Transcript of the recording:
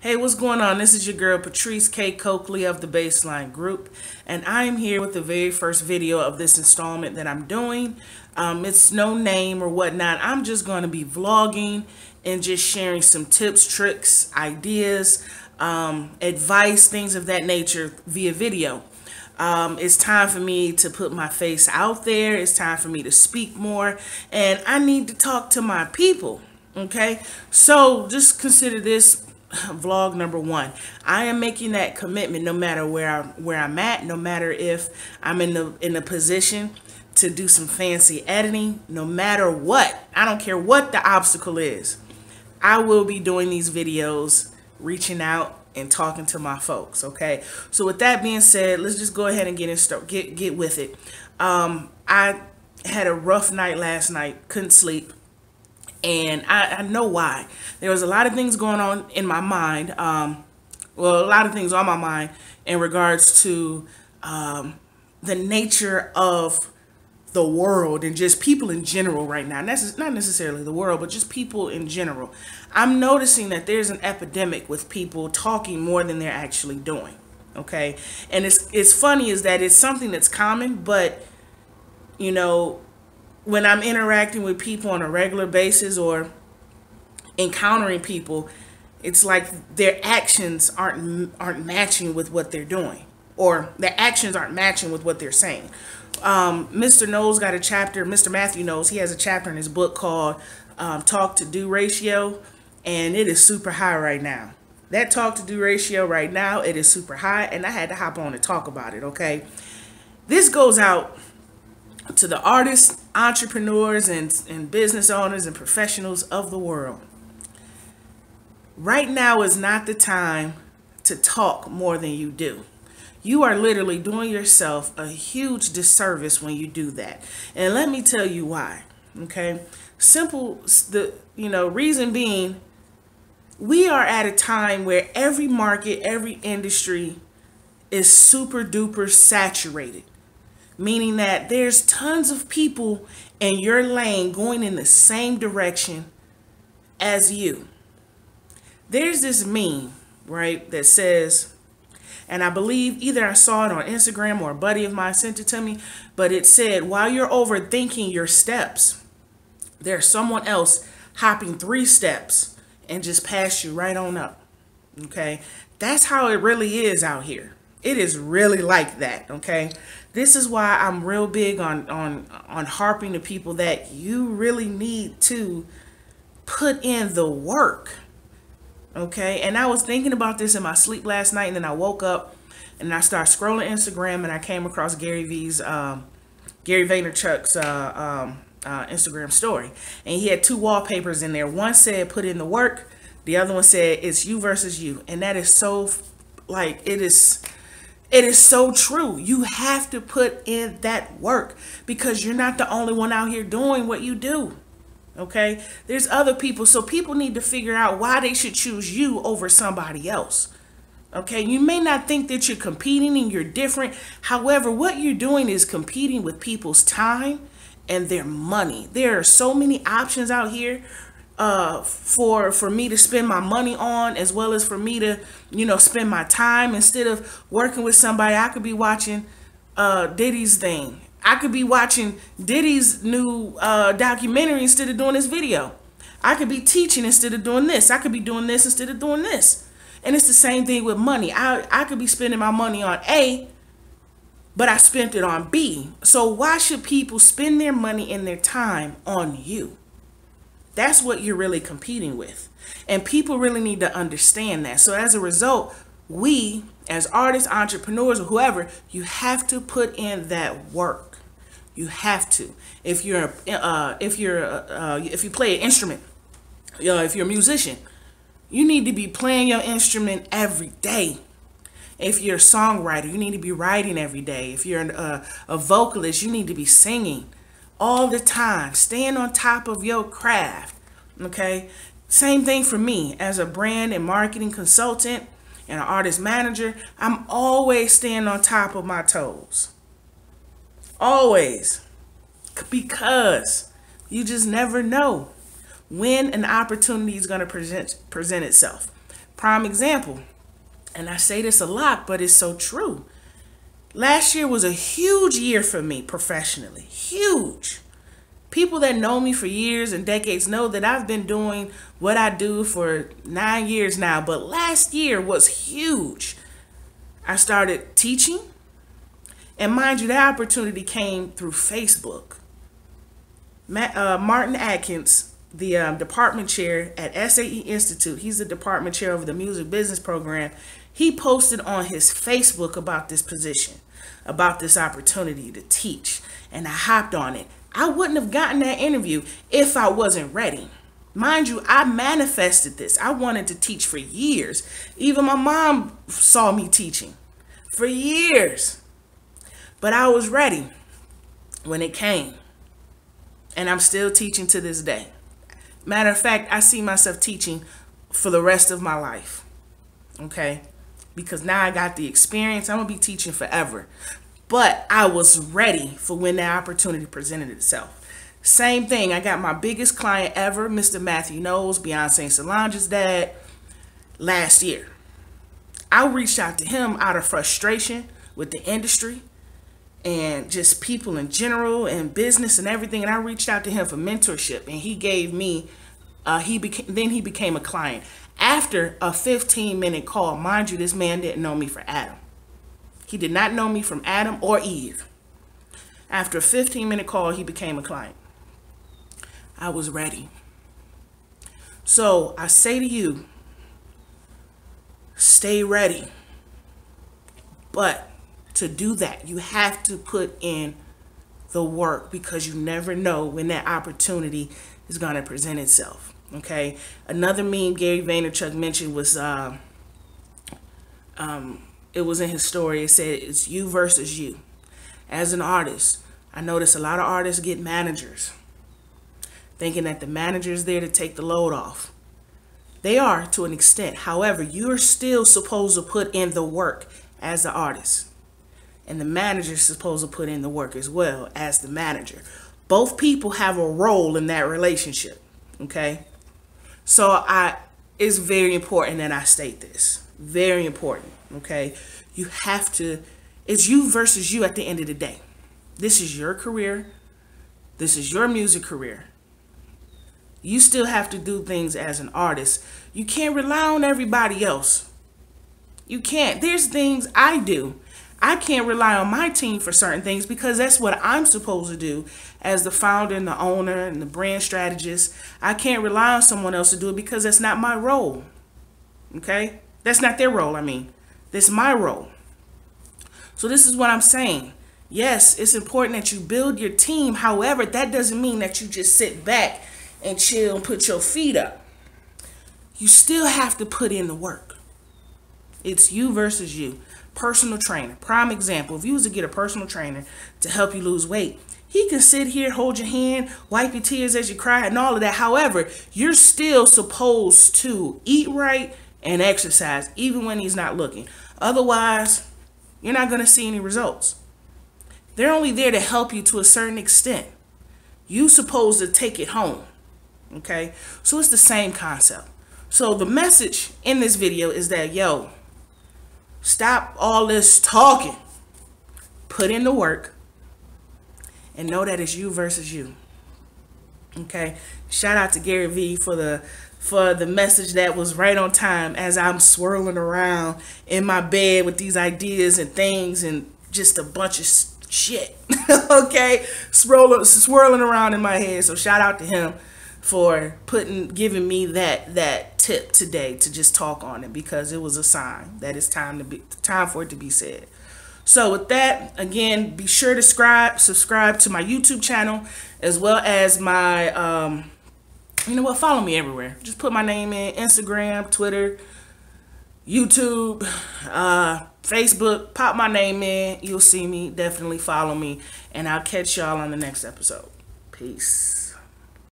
Hey, what's going on? This is your girl Patrice K. Cokley of the Bassline Group, and I'm here with the very first video of this installment that I'm doing. Um, it's no name or whatnot. I'm just going to be vlogging and just sharing some tips, tricks, ideas, um, advice, things of that nature via video. Um, it's time for me to put my face out there. It's time for me to speak more, and I need to talk to my people. Okay, so just consider this vlog number one. I am making that commitment no matter where i where i'm at no matter if i'm in the in a position to do some fancy editing no matter what i don't care what the obstacle is i will be doing these videos reaching out and talking to my folks okay? So with that being said let's just go ahead and get in start get get with it. Um i had a rough night last night couldn't sleep and I, I, know why. There was a lot of things going on in my mind. Um, well, a lot of things on my mind in regards to um, the nature of the world and just people in general right now. Not necessarily the world, but just people in general. I'm noticing that there's an epidemic with people talking more than they're actually doing. Okay, and it's it's funny is that it's something that's common, but you know when I'm interacting with people on a regular basis or encountering people, it's like their actions aren't aren't matching with what they're doing, or their actions aren't matching with what they're saying. Um, Mr. Knowles got a chapter. Mr. Matthew Knowles he has a chapter in his book called um, "Talk to Do Ratio," and it is super high right now. That talk to do ratio right now, it is super high, and I had to hop on and talk about it. Okay, this goes out to the artists, entrepreneurs, and, and business owners and professionals of the world. Right now is not the time to talk more than you do. You are literally doing yourself a huge disservice when you do that. And let me tell you why. Okay? Simple the you know, reason being we are at a time where every market, every industry is super duper saturated meaning that there's tons of people in your lane going in the same direction as you. There's this meme, right, that says, and I believe either I saw it on Instagram or a buddy of mine sent it to me, but it said, while you're overthinking your steps, there's someone else hopping three steps and just pass you right on up. Okay, that's how it really is out here. It is really like that, okay? This is why I'm real big on on on harping to people that you really need to put in the work. Okay? And I was thinking about this in my sleep last night and then I woke up and I started scrolling Instagram and I came across Gary Vee's um, Gary Vaynerchuk's uh, um, uh, Instagram story. And he had two wallpapers in there. One said put in the work. The other one said it's you versus you. And that is so like it is it is so true. You have to put in that work because you're not the only one out here doing what you do. Okay? There's other people. So people need to figure out why they should choose you over somebody else. Okay? You may not think that you're competing and you're different. However, what you're doing is competing with people's time and their money. There are so many options out here uh, for for me to spend my money on as well as for me to you know spend my time. Instead of working with somebody I could be watching uh, Diddy's thing. I could be watching Diddy's new uh, documentary instead of doing this video. I could be teaching instead of doing this. I could be doing this instead of doing this. And it's the same thing with money. I, I could be spending my money on A but I spent it on B. So why should people spend their money and their time on you that's what you're really competing with. And people really need to understand that. So as a result, we as artists, entrepreneurs, or whoever, you have to put in that work. You have to. If you're uh, if you're uh, if you play an instrument, you know, if you're a musician, you need to be playing your instrument every day. If you're a songwriter, you need to be writing every day. If you're an, uh, a vocalist, you need to be singing all the time, staying on top of your craft. Okay. Same thing for me as a brand and marketing consultant and an artist manager. I'm always staying on top of my toes. Always. Because you just never know when an opportunity is going to present present itself. Prime example, and I say this a lot, but it's so true. Last year was a huge year for me professionally. Huge. People that know me for years and decades know that I've been doing what I do for nine years now, but last year was huge. I started teaching, and mind you, that opportunity came through Facebook. Matt, uh, Martin Atkins, the um, department chair at SAE Institute, he's the department chair of the music business program. He posted on his Facebook about this position, about this opportunity to teach, and I hopped on it. I wouldn't have gotten that interview if I wasn't ready. Mind you, I manifested this. I wanted to teach for years. Even my mom saw me teaching for years. But I was ready when it came. And I'm still teaching to this day. Matter of fact, I see myself teaching for the rest of my life. Okay? Because now I got the experience. I'm going to be teaching forever. But I was ready for when that opportunity presented itself. Same thing. I got my biggest client ever, Mr. Matthew Knowles, Beyonce and Solange's dad, last year. I reached out to him out of frustration with the industry and just people in general and business and everything. And I reached out to him for mentorship, and he gave me. Uh, he became then he became a client after a 15 minute call. Mind you, this man didn't know me for Adam. He did not know me from Adam or Eve. After a 15 minute call, he became a client. I was ready. So I say to you, stay ready. But to do that, you have to put in the work because you never know when that opportunity is going to present itself. Okay. Another meme Gary Vaynerchuk mentioned was, uh, um, it was in his story. It said it's you versus you. As an artist, I notice a lot of artists get managers thinking that the manager is there to take the load off. They are to an extent. However, you're still supposed to put in the work as the artist. And the manager is supposed to put in the work as well as the manager. Both people have a role in that relationship. Okay? So I it's very important that I state this. Very important. Okay? You have to it's you versus you at the end of the day. This is your career. This is your music career. You still have to do things as an artist. You can't rely on everybody else. You can't. There's things I do. I can't rely on my team for certain things because that's what I'm supposed to do as the founder and the owner and the brand strategist. I can't rely on someone else to do it because that's not my role. Okay? That's not their role, I mean. That's my role. So this is what I'm saying. Yes, it's important that you build your team. However, that doesn't mean that you just sit back and chill and put your feet up. You still have to put in the work. It's you versus you. Personal trainer. Prime example. If you was to get a personal trainer to help you lose weight, he can sit here, hold your hand, wipe your tears as you cry, and all of that. However, you're still supposed to eat right and exercise, even when he's not looking. Otherwise, you're not going to see any results. They're only there to help you to a certain extent. You supposed to take it home. Okay, so it's the same concept. So the message in this video is that yo, stop all this talking, put in the work, and know that it's you versus you. Okay, shout out to Gary Vee for the for the message that was right on time as I'm swirling around in my bed with these ideas and things and just a bunch of shit. okay, swirling swirling around in my head. So shout out to him for putting giving me that that tip today to just talk on it because it was a sign that it's time to be time for it to be said. So with that, again, be sure to subscribe subscribe to my YouTube channel as well as my um you know what, follow me everywhere. Just put my name in Instagram, Twitter, YouTube, uh, Facebook, pop my name in. You'll see me. Definitely follow me. And I'll catch y'all on the next episode. Peace.